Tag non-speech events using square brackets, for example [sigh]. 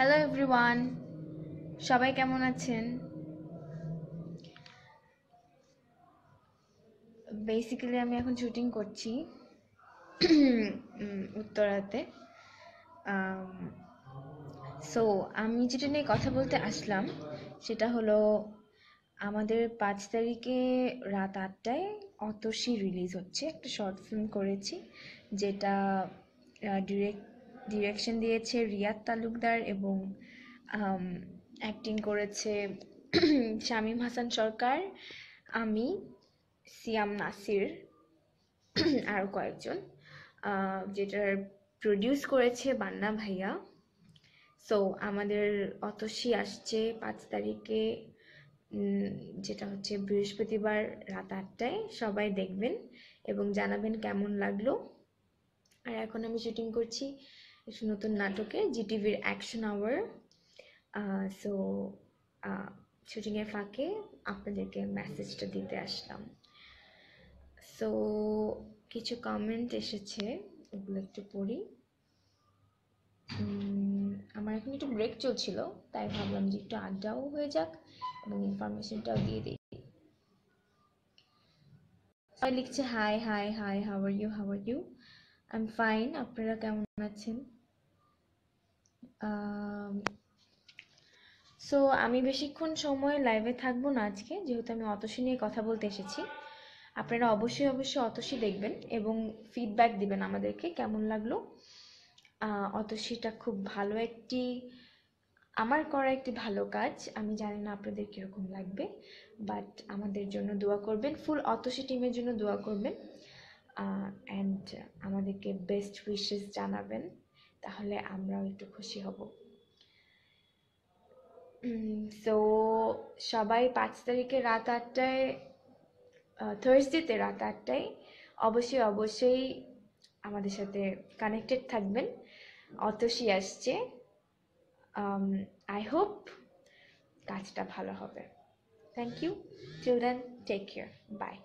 Everyone সবাই কেমন আছেন? বেসিক্যালি আমি এখন শুটিং করছি উত্তরাতে। সো আমি যেটা নিয়ে কথা বলতে আসলাম, সেটা হলো, আমাদের পাঁচ তারিখে রাত আটটায় অতসী রিলিজ হচ্ছে। একটা শর্ট ফিল্ম করেছি, যেটা ডিরেক্ট ডিরেকশন দিয়েছে রিয়াদ তালুকদার এবং অ্যাক্টিং করেছে [clears throat] শামীম হাসান সরকার, আমি, সিয়াম নাসির [clears throat] আরও কয়েকজন যেটার প্রডিউস করেছে বান্না ভাইয়া। সো আমাদের অতসী আসছে পাঁচ তারিখে যেটা হচ্ছে বৃহস্পতিবার রাত আটটায়, সবাই দেখবেন এবং জানাবেন কেমন লাগল। আর এখন আমি শুটিং করছি। নতুন নাটকে জিটিভির অ্যাকশন আওয়ার। সো শুটিংয়ের ফাঁকে আপনাদেরকে মেসেজটা দিতে আসলাম। সো কিছু কমেন্ট এসেছে, ওগুলো একটু পড়ি। আমার এখন একটু ব্রেক চলছিল, তাই ভাবলাম যে একটু আড্ডাও হয়ে যাক এবং ইনফরমেশনটাও দিয়ে দিই। লিখছে hi hi hi how are you how are you I am fine আপনারা কেমন আছেন? সো আমি বেশিক্ষণ সময় লাইভে থাকব না আজকে, যেহেতু আমি অতসী নিয়ে কথা বলতে এসেছি। আপনারা অবশ্যই অবশ্যই অতসী দেখবেন এবং ফিডব্যাক দিবেন আমাদেরকে কেমন লাগল। অতসীটা খুব ভালো একটি, আমার করা একটি ভালো কাজ। আমি জানি না আপনাদের কীরকম লাগবে বাট আমাদের জন্য দোয়া করবেন। ফুল অতসী টিমের জন্য দোয়া করবেন। অ্যান্ড আমাদেরকে বেস্ট উইশেস জানাবেন, তাহলে আমরাও একটু খুশি হব। সো সবাই পাঁচ তারিখে রাত আটটায় থার্সডেতে রাত আটটায় অবশ্যই অবশ্যই আমাদের সাথে কানেক্টেড থাকবেন। অতসী আসছে। আই হোপ কাজটা ভালো হবে। Thank you children take care bye